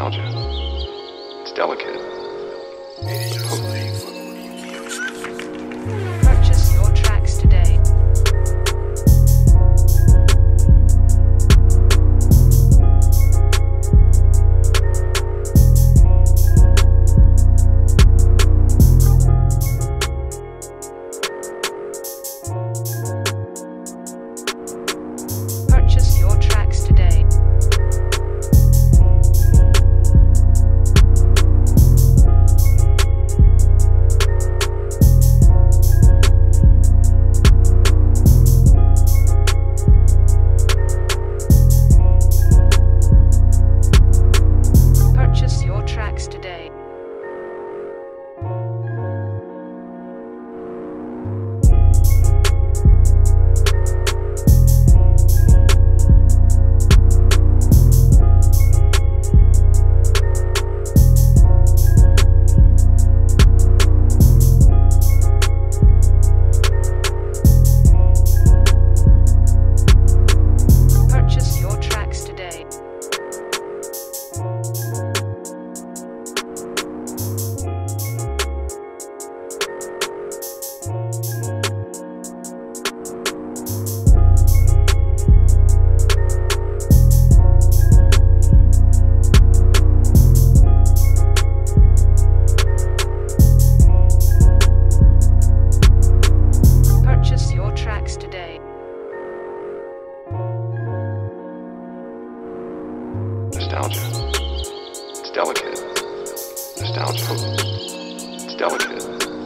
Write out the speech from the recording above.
Nostalgia. It's delicate. Nostalgia. It's delicate. Nostalgia. It's delicate.